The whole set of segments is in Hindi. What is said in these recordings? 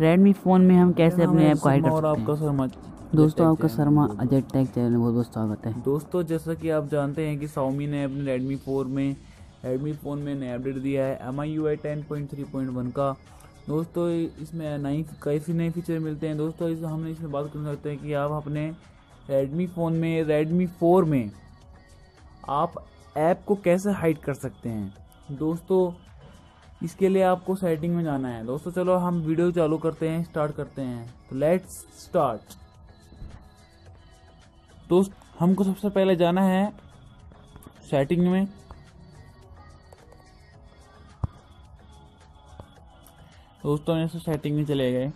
रेडमी फ़ोन में हम कैसे अपने ऐप को हाइड कर और सकते आपका हैं? शर्मा दोस्तों आपका शर्मा अजय टैग चैनल में बहुत बहुत स्वागत है। दोस्तों जैसा कि आप जानते हैं कि Xiaomi ने अपने Redmi 4 में Redmi फ़ोन में नया अपडेट दिया है M I U I ten point three point one का। दोस्तों इसमें नई कैसे नए फीचर मिलते हैं? दोस्तों इस हमने इसमें बात कर सकते हैं कि आप अपने रेडमी फ़ोन में रेडमी फोर में आप ऐप को कैसे हाइड कर सकते हैं? दोस्तों इसके लिए आपको सेटिंग में जाना है। दोस्तों, चलो हम वीडियो चालू करते हैं स्टार्ट करते हैं। तो लेट्स स्टार्ट दोस्त, हमको सबसे पहले जाना है सेटिंग में। दोस्तों ऐसे सेटिंग में चले गए।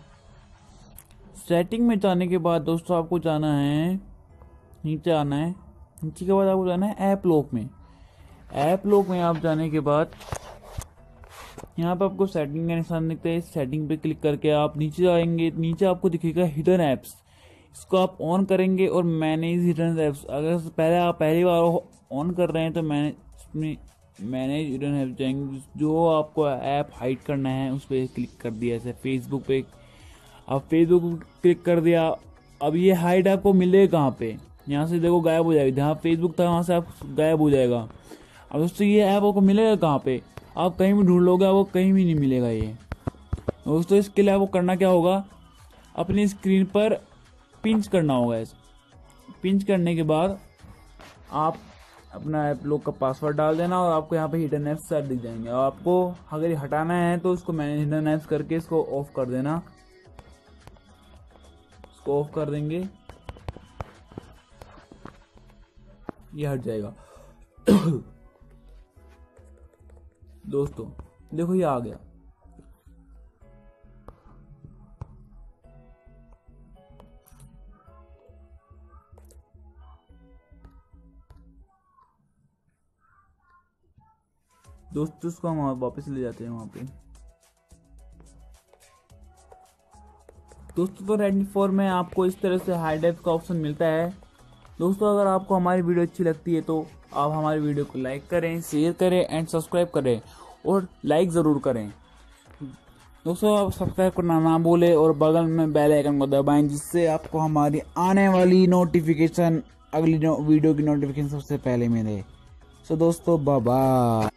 सेटिंग में जाने के बाद दोस्तों, आपको जाना है, नीचे आना है। नीचे के बाद आपको जाना है ऐप लॉक में। ऐप लॉक में आप जाने के बाद यहाँ पे आपको सेटिंग का निशान दिखता है। इस सेटिंग पे क्लिक करके आप नीचे आएँगे नीचे आपको दिखेगा हिडन ऐप्स इसको आप ऑन करेंगे और मैनेज हिडन ऐप्स अगर पहले आप पहली बार ऑन कर रहे हैं तो मैंने मैनेज हिडन ऐप जाएँगे। जो आपको ऐप हाइड करना है, उस पर क्लिक कर दिया। जैसे फेसबुक पे आप फेसबुक क्लिक कर दिया। अब ये हाइड आपको मिलेगा कहाँ पे? यहाँ से देखो गायब हो जाएगा। जहाँ फेसबुक था, वहाँ से आप गायब हो जाएगा। अब दोस्तों, ये ऐप आपको मिलेगा कहाँ पे? आप कहीं भी ढूंढ लोगे वो कहीं भी नहीं मिलेगा ये। दोस्तों इसके लिए आपको करना क्या होगा, अपनी स्क्रीन पर पिंच करना होगा इस। पिंच करने के बाद आप अपना ऐप लोग का पासवर्ड डाल देना और आपको यहाँ पे हिडन ऐप्स सारे दिख जाएँगे। और आपको अगर हटाना है तो उसको मैंने हिडन ऐप्स करके इसको ऑफ़ कर देना। इसको ऑफ़ कर देंगे। ये हट जाएगा। दोस्तों, देखो ये आ गया। दोस्तों उसको हम वापस ले जाते हैं वहाँ पे। दोस्तों तो रेडमी फोर में आपको इस तरह से हाई डेफ का ऑप्शन मिलता है। दोस्तों, अगर आपको हमारी वीडियो अच्छी लगती है तो आप हमारी वीडियो को लाइक करें, शेयर करें एंड सब्सक्राइब करें और लाइक ज़रूर करें। दोस्तों, आप सब्सक्राइब करना ना भूलें और बगल में बेल आइकन को दबाएँ, जिससे आपको हमारी आने वाली नोटिफिकेशन अगली वीडियो की नोटिफिकेशन सबसे पहले मिले। सो दोस्तों बाय